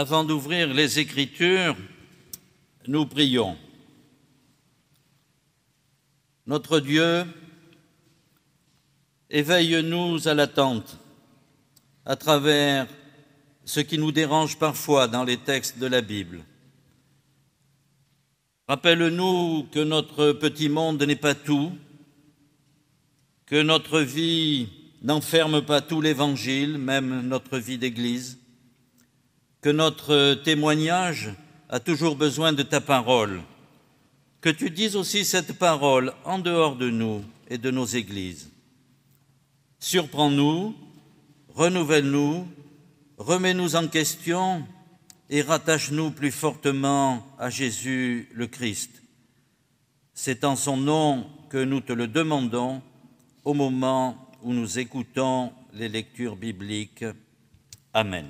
Avant d'ouvrir les Écritures, nous prions. Notre Dieu, éveille-nous à l'attente à travers ce qui nous dérange parfois dans les textes de la Bible. Rappelle-nous que notre petit monde n'est pas tout, que notre vie n'enferme pas tout l'Évangile, même notre vie d'Église, que notre témoignage a toujours besoin de ta parole, que tu dises aussi cette parole en dehors de nous et de nos églises. Surprends-nous, renouvelle-nous, remets-nous en question et rattache-nous plus fortement à Jésus le Christ. C'est en son nom que nous te le demandons au moment où nous écoutons les lectures bibliques. Amen.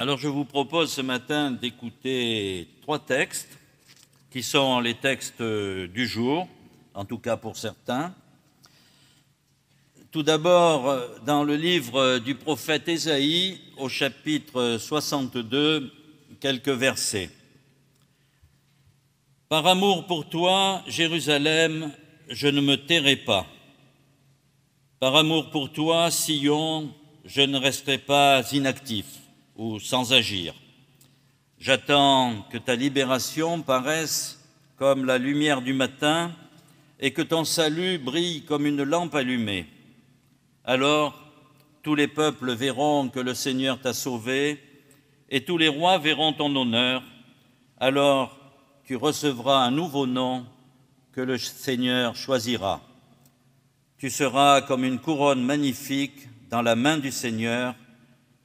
Alors je vous propose ce matin d'écouter trois textes qui sont les textes du jour, en tout cas pour certains. Tout d'abord, dans le livre du prophète Ésaïe, au chapitre 62, quelques versets. Par amour pour toi, Jérusalem, je ne me tairai pas. Par amour pour toi, Sion, je ne resterai pas inactif ou sans agir. J'attends que ta libération paraisse comme la lumière du matin et que ton salut brille comme une lampe allumée. Alors tous les peuples verront que le Seigneur t'a sauvé et tous les rois verront ton honneur. Alors tu recevras un nouveau nom que le Seigneur choisira. Tu seras comme une couronne magnifique dans la main du Seigneur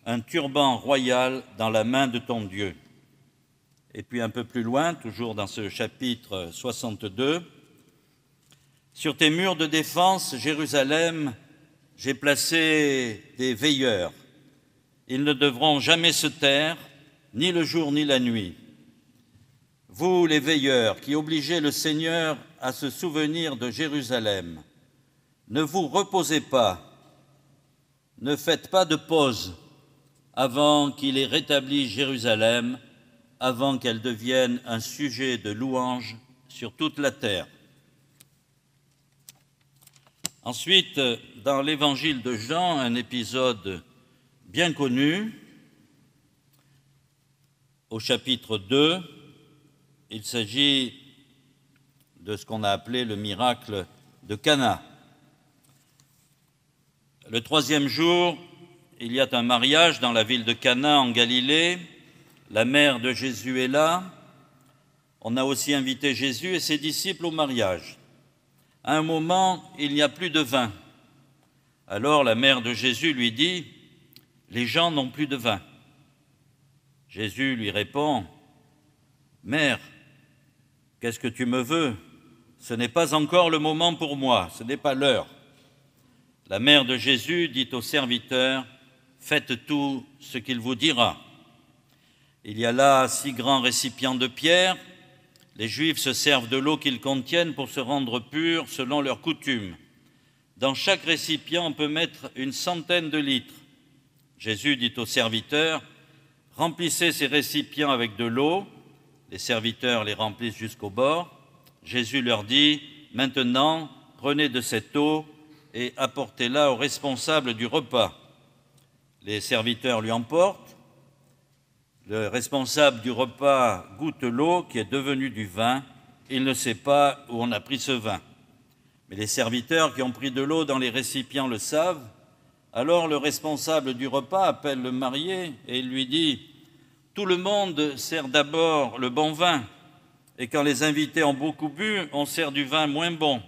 un turban royal dans la main de ton Dieu. Et puis un peu plus loin, toujours dans ce chapitre 62, sur tes murs de défense, Jérusalem, j'ai placé des veilleurs. Ils ne devront jamais se taire, ni le jour ni la nuit. Vous, les veilleurs, qui obligez le Seigneur à se souvenir de Jérusalem, ne vous reposez pas, ne faites pas de pause avant qu'il ait rétabli Jérusalem, avant qu'elle devienne un sujet de louange sur toute la terre. Ensuite, dans l'évangile de Jean, un épisode bien connu, au chapitre 2, il s'agit de ce qu'on a appelé le miracle de Cana. Le troisième jour, il y a un mariage dans la ville de Cana en Galilée. La mère de Jésus est là. On a aussi invité Jésus et ses disciples au mariage. À un moment, il n'y a plus de vin. Alors la mère de Jésus lui dit, Les gens n'ont plus de vin. Jésus lui répond, Mère, qu'est-ce que tu me veux? Ce n'est pas encore le moment pour moi, ce n'est pas l'heure. La mère de Jésus dit au serviteur, faites tout ce qu'il vous dira. Il y a là six grands récipients de pierre. Les Juifs se servent de l'eau qu'ils contiennent pour se rendre purs selon leurs coutumes. Dans chaque récipient, on peut mettre une centaine de litres. Jésus dit aux serviteurs, remplissez ces récipients avec de l'eau. Les serviteurs les remplissent jusqu'au bord. Jésus leur dit, maintenant, prenez de cette eau et apportez-la aux responsables du repas. Les serviteurs lui emportent. Le responsable du repas goûte l'eau qui est devenue du vin. Il ne sait pas où on a pris ce vin. Mais les serviteurs qui ont pris de l'eau dans les récipients le savent. Alors le responsable du repas appelle le marié et il lui dit Tout le monde sert d'abord le bon vin, et quand les invités ont beaucoup bu, on sert du vin moins bon.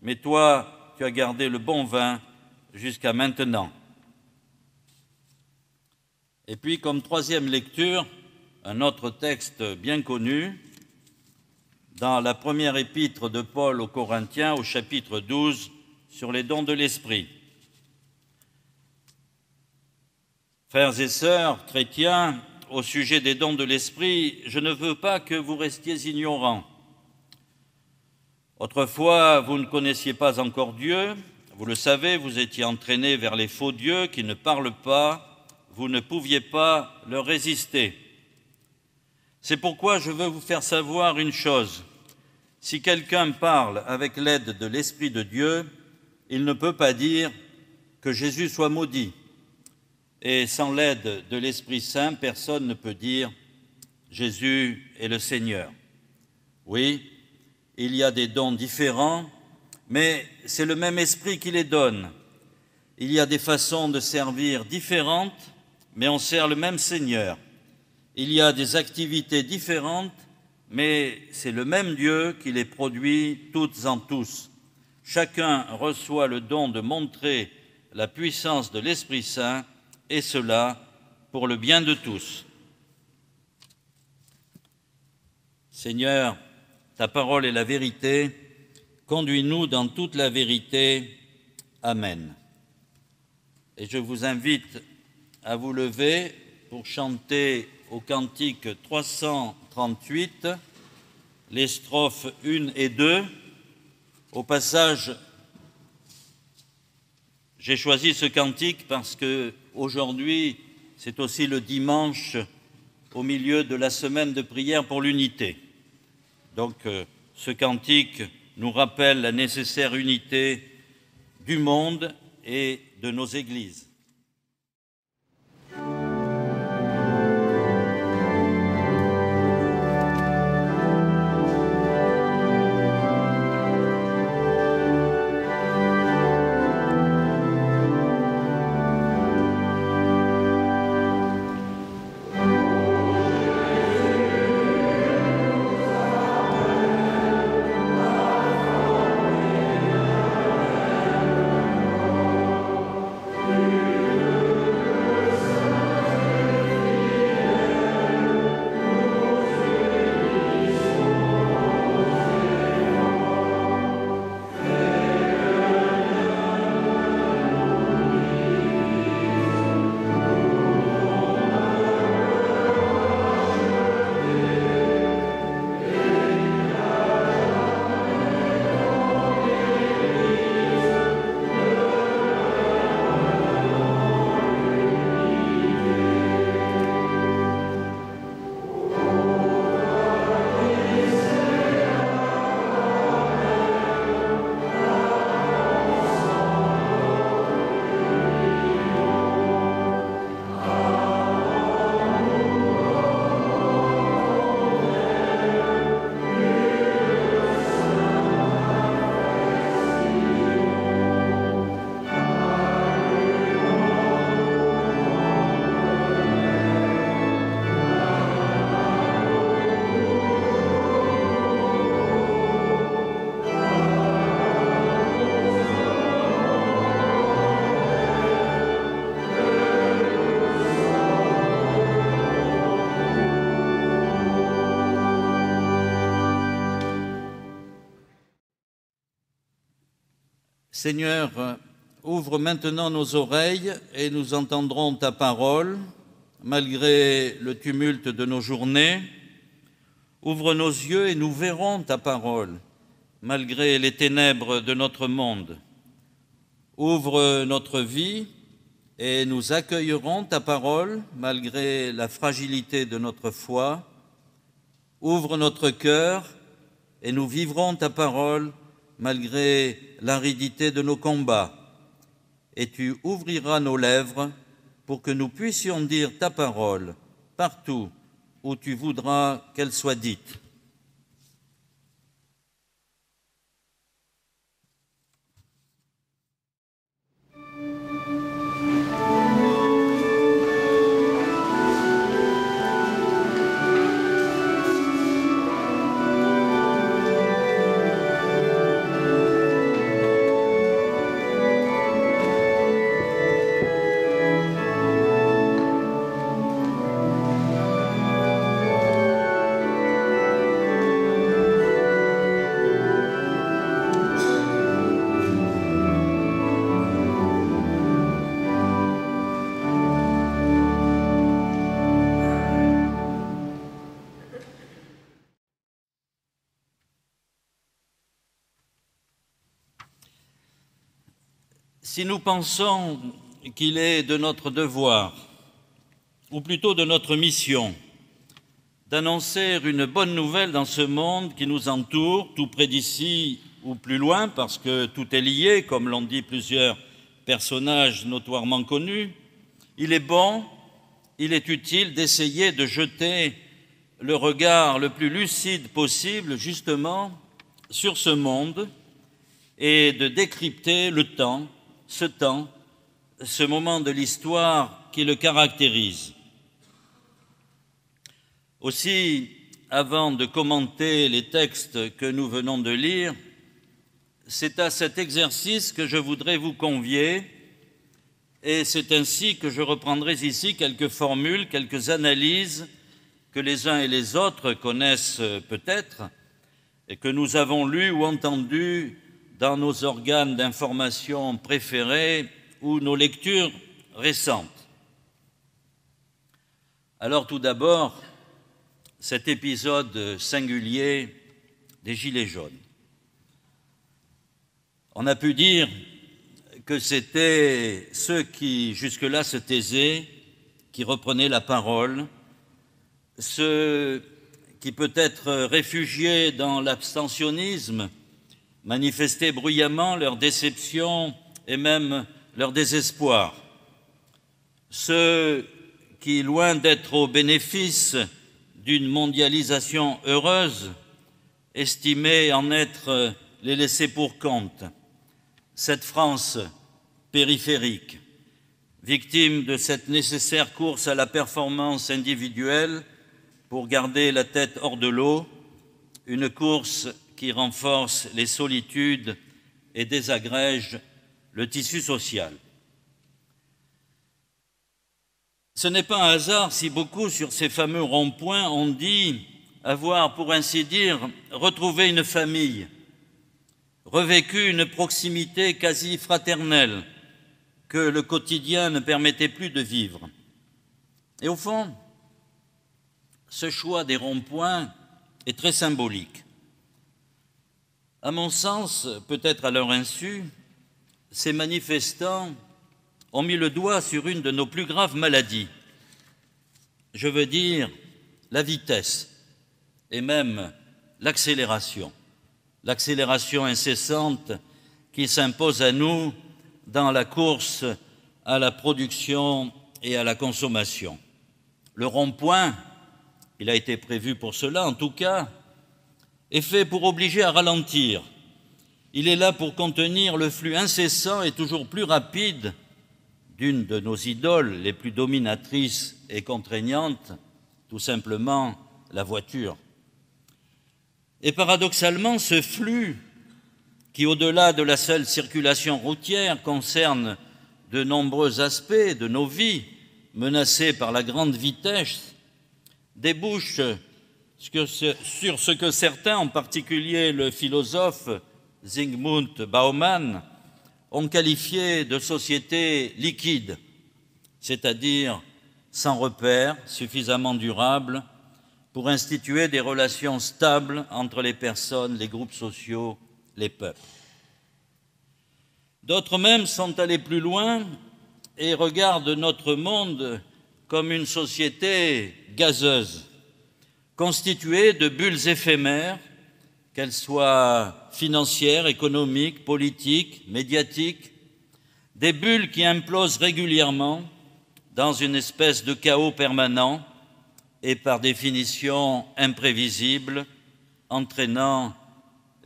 Mais toi, tu as gardé le bon vin jusqu'à maintenant. Et puis, comme troisième lecture, un autre texte bien connu, dans la première épître de Paul aux Corinthiens, au chapitre 12, sur les dons de l'Esprit. Frères et sœurs chrétiens, au sujet des dons de l'Esprit, je ne veux pas que vous restiez ignorants. Autrefois, vous ne connaissiez pas encore Dieu, Vous le savez, vous étiez entraînés vers les faux dieux qui ne parlent pas, vous ne pouviez pas leur résister. C'est pourquoi je veux vous faire savoir une chose. Si quelqu'un parle avec l'aide de l'Esprit de Dieu, il ne peut pas dire que Jésus soit maudit. Et sans l'aide de l'Esprit Saint, personne ne peut dire Jésus est le Seigneur. Oui, il y a des dons différents, mais c'est le même Esprit qui les donne. Il y a des façons de servir différentes, mais on sert le même Seigneur. Il y a des activités différentes, mais c'est le même Dieu qui les produit toutes en tous. Chacun reçoit le don de montrer la puissance de l'Esprit Saint, et cela pour le bien de tous. Seigneur, ta parole est la vérité, conduis-nous dans toute la vérité. Amen. Et je vous invite à vous lever pour chanter au cantique 338 les strophes 1 et 2. Au passage, j'ai choisi ce cantique parce que aujourd'hui, c'est aussi le dimanche au milieu de la semaine de prière pour l'unité. Donc, euh, ce cantique nous rappelle la nécessaire unité du monde et de nos églises. Seigneur, ouvre maintenant nos oreilles et nous entendrons ta parole malgré le tumulte de nos journées. Ouvre nos yeux et nous verrons ta parole malgré les ténèbres de notre monde. Ouvre notre vie et nous accueillerons ta parole malgré la fragilité de notre foi. Ouvre notre cœur et nous vivrons ta parole malgré l'aridité de nos combats, et tu ouvriras nos lèvres pour que nous puissions dire ta parole partout où tu voudras qu'elle soit dite. Si nous pensons qu'il est de notre devoir, ou plutôt de notre mission, d'annoncer une bonne nouvelle dans ce monde qui nous entoure, tout près d'ici ou plus loin, parce que tout est lié, comme l'ont dit plusieurs personnages notoirement connus, il est bon, il est utile d'essayer de jeter le regard le plus lucide possible justement sur ce monde et de décrypter le temps, ce temps, ce moment de l'histoire qui le caractérise. Aussi, avant de commenter les textes que nous venons de lire, c'est à cet exercice que je voudrais vous convier et c'est ainsi que je reprendrai ici quelques formules, quelques analyses que les uns et les autres connaissent peut-être et que nous avons lues ou entendues dans nos organes d'information préférés ou nos lectures récentes. Alors tout d'abord, cet épisode singulier des Gilets jaunes. On a pu dire que c'était ceux qui jusque-là se taisaient, qui reprenaient la parole, ceux qui peut-être réfugiés dans l'abstentionnisme manifestaient bruyamment leur déception et même leur désespoir, ceux qui, loin d'être au bénéfice d'une mondialisation heureuse, estimaient en être les laissés pour compte, cette France périphérique, victime de cette nécessaire course à la performance individuelle pour garder la tête hors de l'eau, une course qui renforce les solitudes et désagrège le tissu social. Ce n'est pas un hasard si beaucoup sur ces fameux ronds-points ont dit avoir, pour ainsi dire, retrouvé une famille, revécu une proximité quasi fraternelle que le quotidien ne permettait plus de vivre. Et au fond, ce choix des ronds-points est très symbolique. À mon sens, peut-être à leur insu, ces manifestants ont mis le doigt sur une de nos plus graves maladies. Je veux dire la vitesse et même l'accélération l'accélération incessante qui s'impose à nous dans la course à la production et à la consommation. Le rond-point, il a été prévu pour cela en tout cas, est fait pour obliger à ralentir. Il est là pour contenir le flux incessant et toujours plus rapide d'une de nos idoles les plus dominatrices et contraignantes, tout simplement la voiture. Et paradoxalement, ce flux, qui au-delà de la seule circulation routière concerne de nombreux aspects de nos vies menacées par la grande vitesse, débouche sur ce que certains, en particulier le philosophe Zygmunt Bauman, ont qualifié de société liquide, c'est-à-dire sans repère, suffisamment durable, pour instituer des relations stables entre les personnes, les groupes sociaux, les peuples. D'autres même sont allés plus loin et regardent notre monde comme une société gazeuse, constituée de bulles éphémères, qu'elles soient financières, économiques, politiques, médiatiques, des bulles qui implosent régulièrement dans une espèce de chaos permanent et par définition imprévisible, entraînant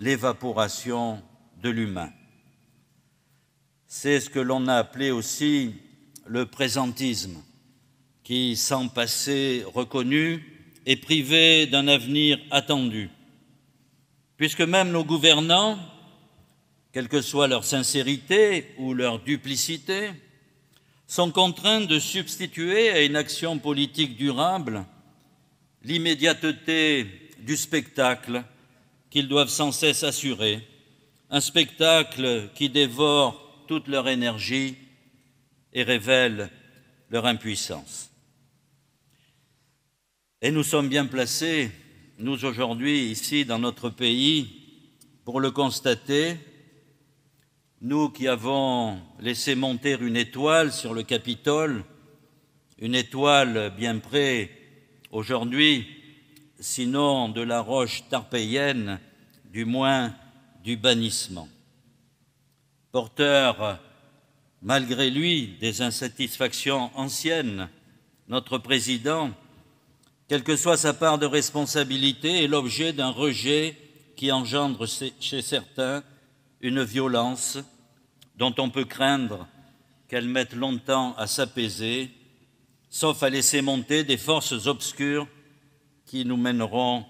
l'évaporation de l'humain. C'est ce que l'on a appelé aussi le présentisme, qui, sans passé reconnu, est privé d'un avenir attendu, puisque même nos gouvernants, quelle que soit leur sincérité ou leur duplicité, sont contraints de substituer à une action politique durable l'immédiateté du spectacle qu'ils doivent sans cesse assurer, un spectacle qui dévore toute leur énergie et révèle leur impuissance. Et nous sommes bien placés, nous aujourd'hui, ici dans notre pays, pour le constater. nous qui avons laissé monter une étoile sur le Capitole, une étoile bien près aujourd'hui, sinon de la roche tarpéienne, du moins du bannissement. Porteur, malgré lui, des insatisfactions anciennes, notre président, quelle que soit sa part de responsabilité, est l'objet d'un rejet qui engendre chez certains une violence dont on peut craindre qu'elle mette longtemps à s'apaiser, sauf à laisser monter des forces obscures qui nous mèneront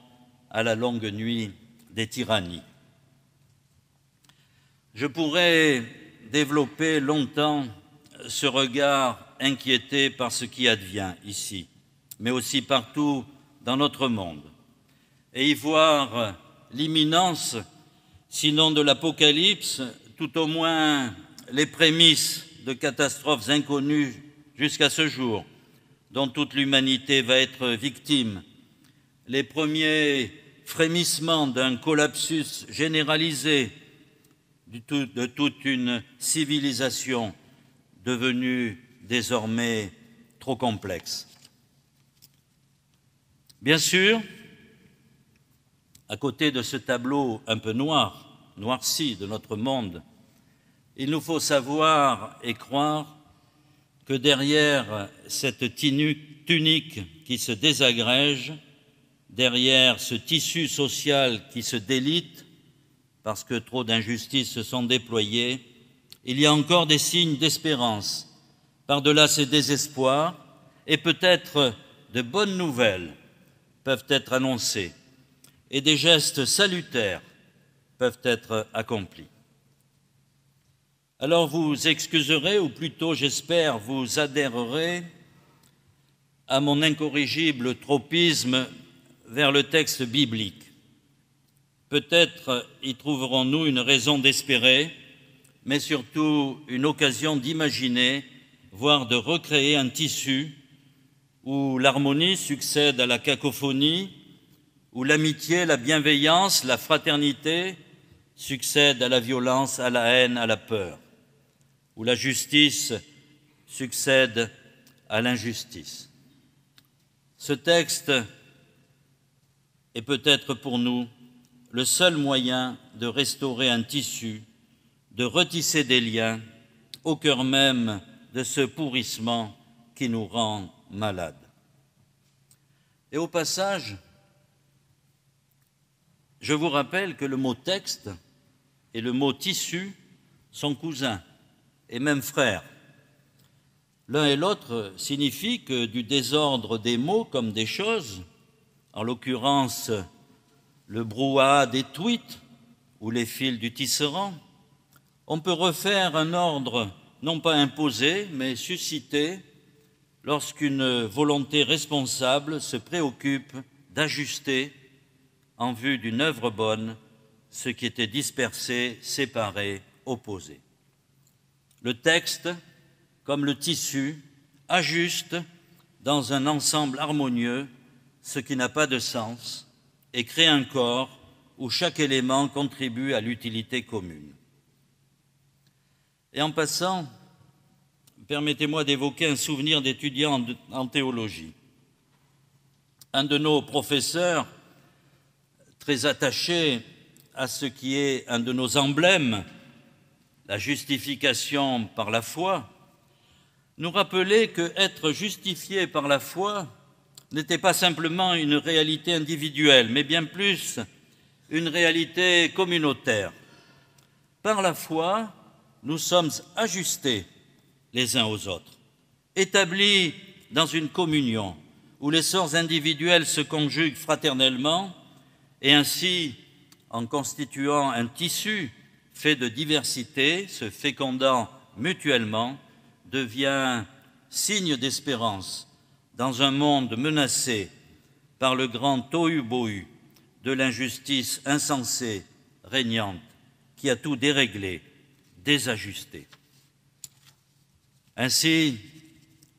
à la longue nuit des tyrannies. Je pourrais développer longtemps ce regard inquiété par ce qui advient ici, mais aussi partout dans notre monde, et y voir l'imminence, sinon de l'Apocalypse, tout au moins les prémices de catastrophes inconnues jusqu'à ce jour, dont toute l'humanité va être victime, les premiers frémissements d'un collapsus généralisé de toute une civilisation devenue désormais trop complexe. Bien sûr, à côté de ce tableau un peu noir, noirci de notre monde, il nous faut savoir et croire que derrière cette tunique qui se désagrège, derrière ce tissu social qui se délite, parce que trop d'injustices se sont déployées, il y a encore des signes d'espérance, par-delà ces désespoirs, et peut-être de bonnes nouvelles peuvent être annoncées, et des gestes salutaires peuvent être accomplis. Alors vous excuserez, ou plutôt j'espère vous adhérerez à mon incorrigible tropisme vers le texte biblique. Peut-être y trouverons-nous une raison d'espérer, mais surtout une occasion d'imaginer, voire de recréer un tissu où l'harmonie succède à la cacophonie, où l'amitié, la bienveillance, la fraternité succèdent à la violence, à la haine, à la peur où la justice succède à l'injustice. Ce texte est peut-être pour nous le seul moyen de restaurer un tissu, de retisser des liens au cœur même de ce pourrissement qui nous rend malades. Et au passage, je vous rappelle que le mot texte et le mot tissu sont cousins et même frères. L'un et l'autre signifient que du désordre des mots comme des choses, en l'occurrence le brouhaha des tweets ou les fils du tisserand, on peut refaire un ordre non pas imposé, mais suscité lorsqu'une volonté responsable se préoccupe d'ajuster en vue d'une œuvre bonne ce qui était dispersé, séparé, opposé. Le texte, comme le tissu, ajuste dans un ensemble harmonieux ce qui n'a pas de sens et crée un corps où chaque élément contribue à l'utilité commune. Et en passant, permettez-moi d'évoquer un souvenir d'étudiant en théologie. Un de nos professeurs, très attaché à ce qui est un de nos emblèmes la justification par la foi, nous rappelait que être justifié par la foi n'était pas simplement une réalité individuelle, mais bien plus une réalité communautaire. Par la foi, nous sommes ajustés les uns aux autres, établis dans une communion où les sorts individuels se conjuguent fraternellement et ainsi, en constituant un tissu fait de diversité, se fécondant mutuellement, devient signe d'espérance dans un monde menacé par le grand tohu-bohu de l'injustice insensée régnante qui a tout déréglé, désajusté. Ainsi,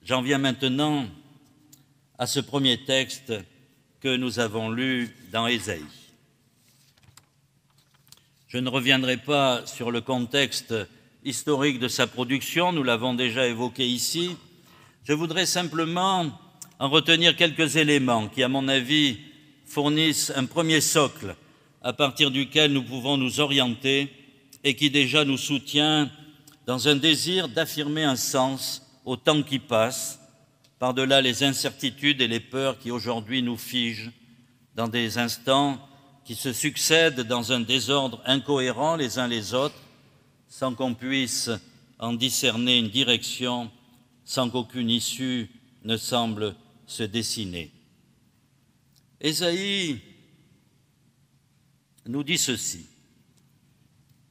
j'en viens maintenant à ce premier texte que nous avons lu dans Ésaïe. Je ne reviendrai pas sur le contexte historique de sa production, nous l'avons déjà évoqué ici. Je voudrais simplement en retenir quelques éléments qui, à mon avis, fournissent un premier socle à partir duquel nous pouvons nous orienter et qui déjà nous soutient dans un désir d'affirmer un sens au temps qui passe, par-delà les incertitudes et les peurs qui aujourd'hui nous figent dans des instants qui se succèdent dans un désordre incohérent les uns les autres, sans qu'on puisse en discerner une direction, sans qu'aucune issue ne semble se dessiner. Ésaïe nous dit ceci.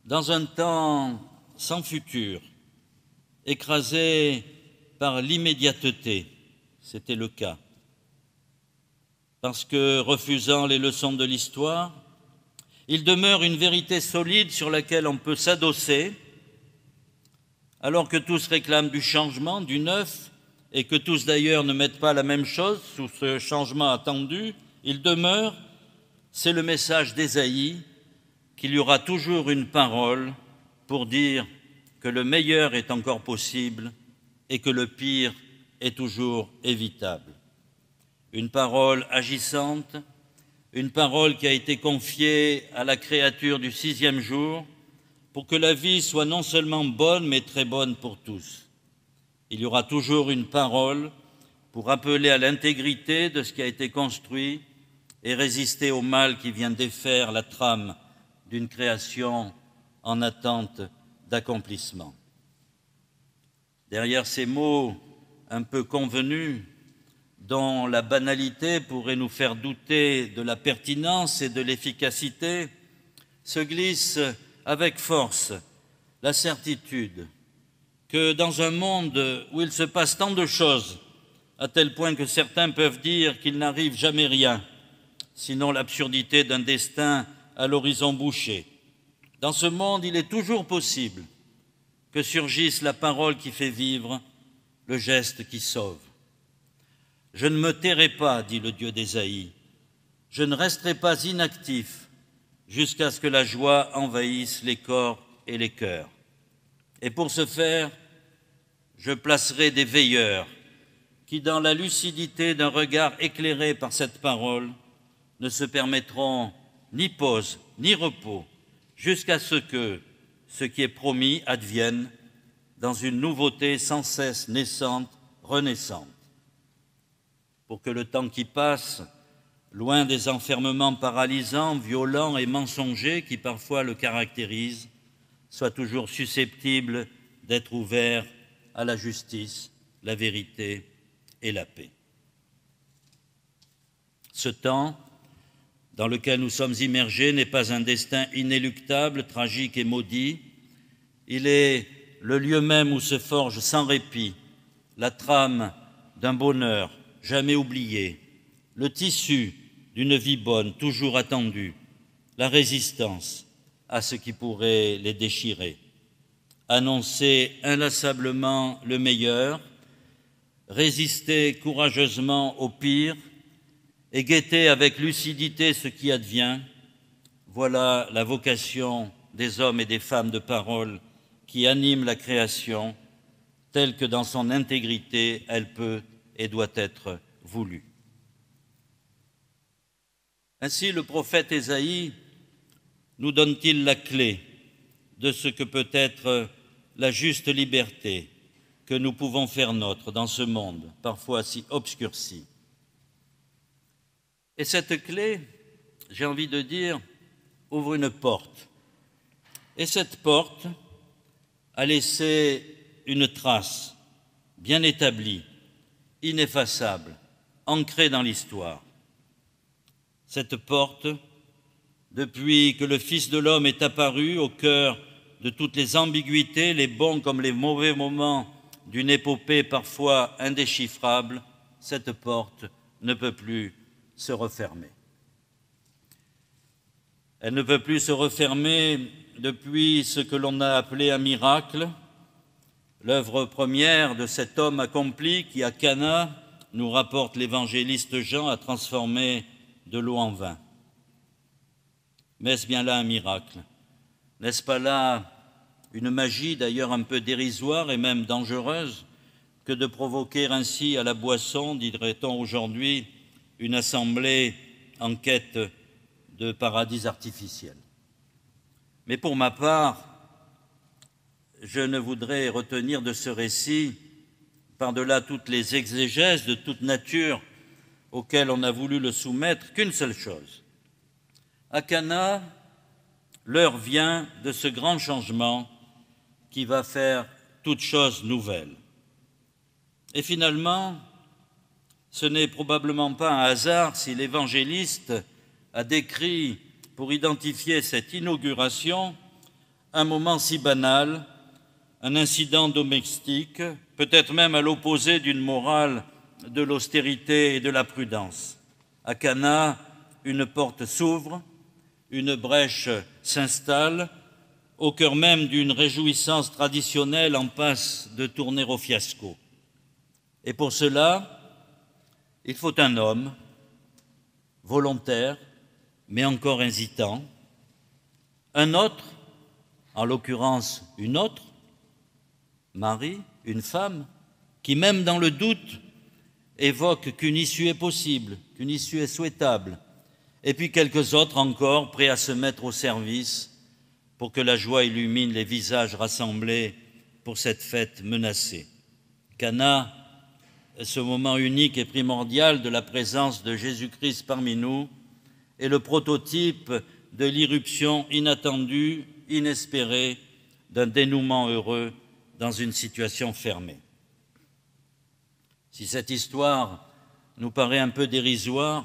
Dans un temps sans futur, écrasé par l'immédiateté, c'était le cas, parce que refusant les leçons de l'histoire, il demeure une vérité solide sur laquelle on peut s'adosser, alors que tous réclament du changement, du neuf, et que tous d'ailleurs ne mettent pas la même chose sous ce changement attendu, il demeure, c'est le message d'Ésaïe, qu'il y aura toujours une parole pour dire que le meilleur est encore possible et que le pire est toujours évitable. Une parole agissante, une parole qui a été confiée à la créature du sixième jour pour que la vie soit non seulement bonne, mais très bonne pour tous. Il y aura toujours une parole pour appeler à l'intégrité de ce qui a été construit et résister au mal qui vient défaire la trame d'une création en attente d'accomplissement. Derrière ces mots un peu convenus, dont la banalité pourrait nous faire douter de la pertinence et de l'efficacité, se glisse avec force la certitude que dans un monde où il se passe tant de choses, à tel point que certains peuvent dire qu'il n'arrive jamais rien, sinon l'absurdité d'un destin à l'horizon bouché. Dans ce monde, il est toujours possible que surgisse la parole qui fait vivre, le geste qui sauve. Je ne me tairai pas, dit le Dieu d'Ésaïe, je ne resterai pas inactif jusqu'à ce que la joie envahisse les corps et les cœurs. Et pour ce faire, je placerai des veilleurs qui, dans la lucidité d'un regard éclairé par cette parole, ne se permettront ni pause, ni repos, jusqu'à ce que ce qui est promis advienne dans une nouveauté sans cesse naissante, renaissante. Pour que le temps qui passe, loin des enfermements paralysants, violents et mensongers qui parfois le caractérisent, soit toujours susceptible d'être ouvert à la justice, la vérité et la paix. Ce temps, dans lequel nous sommes immergés n'est pas un destin inéluctable, tragique et maudit. Il est le lieu même où se forge sans répit la trame d'un bonheur jamais oublié, le tissu d'une vie bonne toujours attendue, la résistance à ce qui pourrait les déchirer. Annoncer inlassablement le meilleur, résister courageusement au pire, et guetter avec lucidité ce qui advient, voilà la vocation des hommes et des femmes de parole qui animent la création telle que dans son intégrité elle peut et doit être voulue. Ainsi le prophète Ésaïe nous donne-t-il la clé de ce que peut être la juste liberté que nous pouvons faire nôtre dans ce monde parfois si obscurci et cette clé, j'ai envie de dire, ouvre une porte. Et cette porte a laissé une trace bien établie, ineffaçable, ancrée dans l'histoire. Cette porte, depuis que le Fils de l'homme est apparu au cœur de toutes les ambiguïtés, les bons comme les mauvais moments d'une épopée parfois indéchiffrable, cette porte ne peut plus se refermer. Elle ne peut plus se refermer depuis ce que l'on a appelé un miracle, l'œuvre première de cet homme accompli qui, à Cana, nous rapporte l'évangéliste Jean, a transformé de l'eau en vin. Mais est-ce bien là un miracle? N'est-ce pas là une magie d'ailleurs un peu dérisoire et même dangereuse que de provoquer ainsi à la boisson, dirait-on aujourd'hui, une assemblée en quête de paradis artificiel. Mais pour ma part, je ne voudrais retenir de ce récit, par-delà toutes les exégèses de toute nature auxquelles on a voulu le soumettre, qu'une seule chose. À Cana, l'heure vient de ce grand changement qui va faire toute chose nouvelle. Et finalement, ce n'est probablement pas un hasard si l'évangéliste a décrit, pour identifier cette inauguration, un moment si banal, un incident domestique, peut-être même à l'opposé d'une morale de l'austérité et de la prudence. À Cana, une porte s'ouvre, une brèche s'installe, au cœur même d'une réjouissance traditionnelle en passe de tourner au fiasco. Et pour cela, il faut un homme volontaire, mais encore hésitant, un autre, en l'occurrence une autre, Marie, une femme, qui même dans le doute évoque qu'une issue est possible, qu'une issue est souhaitable, et puis quelques autres encore prêts à se mettre au service pour que la joie illumine les visages rassemblés pour cette fête menacée. Cana ce moment unique et primordial de la présence de Jésus-Christ parmi nous est le prototype de l'irruption inattendue, inespérée, d'un dénouement heureux dans une situation fermée. Si cette histoire nous paraît un peu dérisoire,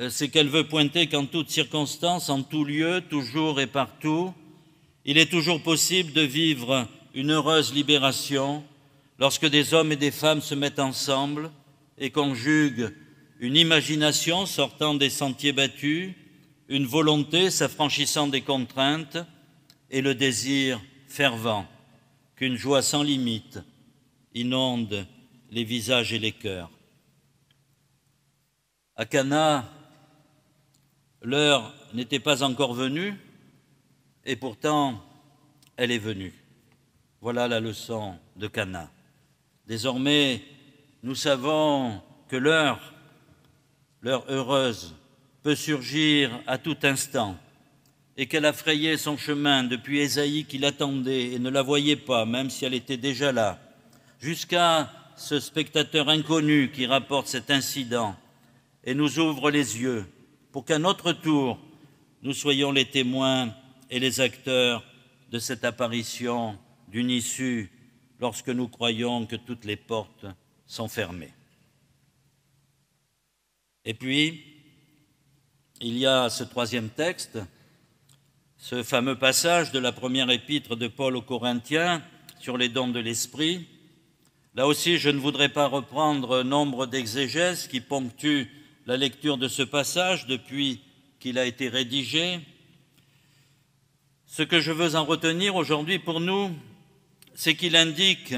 euh, c'est qu'elle veut pointer qu'en toute circonstance, en tout lieu, toujours et partout, il est toujours possible de vivre une heureuse libération lorsque des hommes et des femmes se mettent ensemble et conjuguent une imagination sortant des sentiers battus, une volonté s'affranchissant des contraintes et le désir fervent qu'une joie sans limite inonde les visages et les cœurs. À Cana, l'heure n'était pas encore venue et pourtant elle est venue. Voilà la leçon de Cana. Désormais, nous savons que l'heure, l'heure heureuse, peut surgir à tout instant et qu'elle a frayé son chemin depuis Ésaïe qui l'attendait et ne la voyait pas, même si elle était déjà là, jusqu'à ce spectateur inconnu qui rapporte cet incident et nous ouvre les yeux pour qu'à notre tour, nous soyons les témoins et les acteurs de cette apparition d'une issue lorsque nous croyons que toutes les portes sont fermées. Et puis, il y a ce troisième texte, ce fameux passage de la première épître de Paul aux Corinthiens sur les dons de l'Esprit. Là aussi, je ne voudrais pas reprendre nombre d'exégèses qui ponctuent la lecture de ce passage depuis qu'il a été rédigé. Ce que je veux en retenir aujourd'hui pour nous, c'est qu'il indique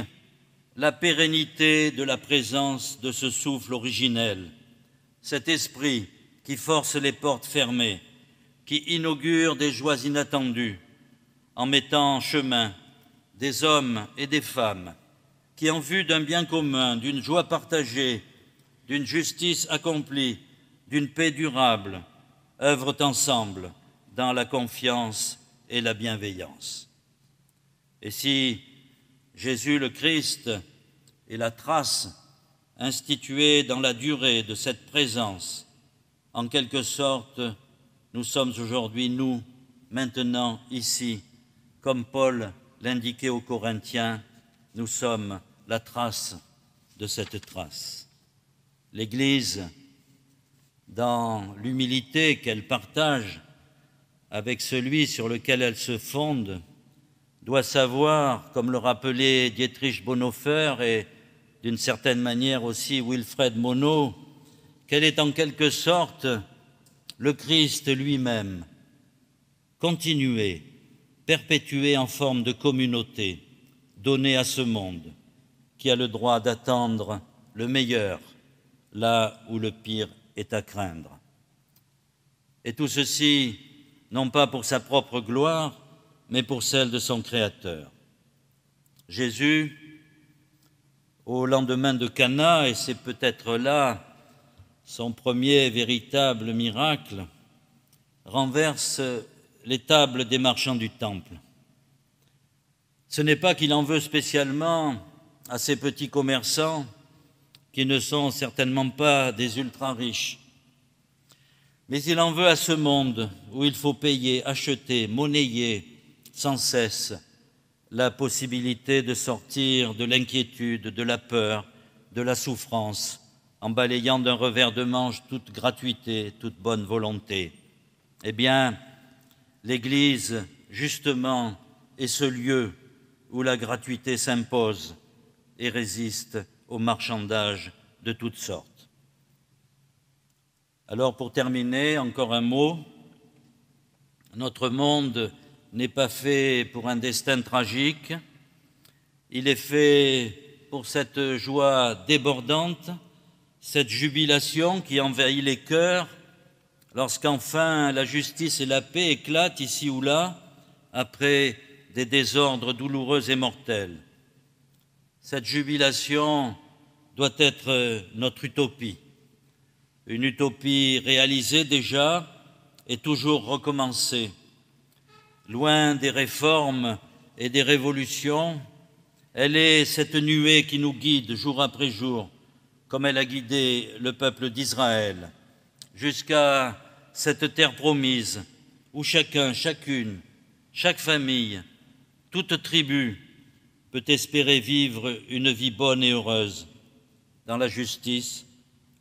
la pérennité de la présence de ce souffle originel, cet esprit qui force les portes fermées, qui inaugure des joies inattendues, en mettant en chemin des hommes et des femmes qui, en vue d'un bien commun, d'une joie partagée, d'une justice accomplie, d'une paix durable, œuvrent ensemble dans la confiance et la bienveillance. Et si Jésus le Christ est la trace instituée dans la durée de cette présence. En quelque sorte, nous sommes aujourd'hui, nous, maintenant, ici, comme Paul l'indiquait aux Corinthiens, nous sommes la trace de cette trace. L'Église, dans l'humilité qu'elle partage avec celui sur lequel elle se fonde, doit savoir, comme le rappelait Dietrich Bonhoeffer et d'une certaine manière aussi Wilfred Monod, qu'elle est en quelque sorte le Christ lui-même, continué, perpétué en forme de communauté, donnée à ce monde, qui a le droit d'attendre le meilleur là où le pire est à craindre. Et tout ceci, non pas pour sa propre gloire, mais pour celle de son Créateur. Jésus, au lendemain de Cana, et c'est peut-être là son premier véritable miracle, renverse les tables des marchands du temple. Ce n'est pas qu'il en veut spécialement à ces petits commerçants qui ne sont certainement pas des ultra-riches, mais il en veut à ce monde où il faut payer, acheter, monnayer sans cesse la possibilité de sortir de l'inquiétude, de la peur, de la souffrance, en balayant d'un revers de manche toute gratuité, toute bonne volonté. Eh bien, l'Église, justement, est ce lieu où la gratuité s'impose et résiste au marchandage de toutes sortes. Alors pour terminer, encore un mot. Notre monde n'est pas fait pour un destin tragique, il est fait pour cette joie débordante, cette jubilation qui envahit les cœurs lorsqu'enfin la justice et la paix éclatent ici ou là après des désordres douloureux et mortels. Cette jubilation doit être notre utopie, une utopie réalisée déjà et toujours recommencée. Loin des réformes et des révolutions, elle est cette nuée qui nous guide jour après jour, comme elle a guidé le peuple d'Israël, jusqu'à cette terre promise où chacun, chacune, chaque famille, toute tribu peut espérer vivre une vie bonne et heureuse. Dans la justice,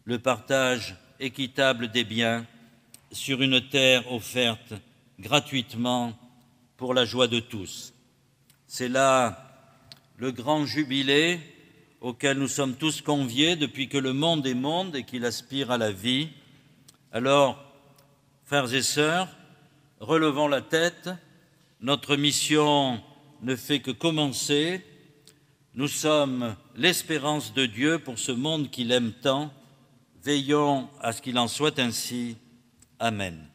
le partage équitable des biens sur une terre offerte gratuitement pour la joie de tous. C'est là le grand jubilé auquel nous sommes tous conviés depuis que le monde est monde et qu'il aspire à la vie. Alors, frères et sœurs, relevons la tête, notre mission ne fait que commencer. Nous sommes l'espérance de Dieu pour ce monde qu'il aime tant. Veillons à ce qu'il en soit ainsi. Amen.